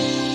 Bye.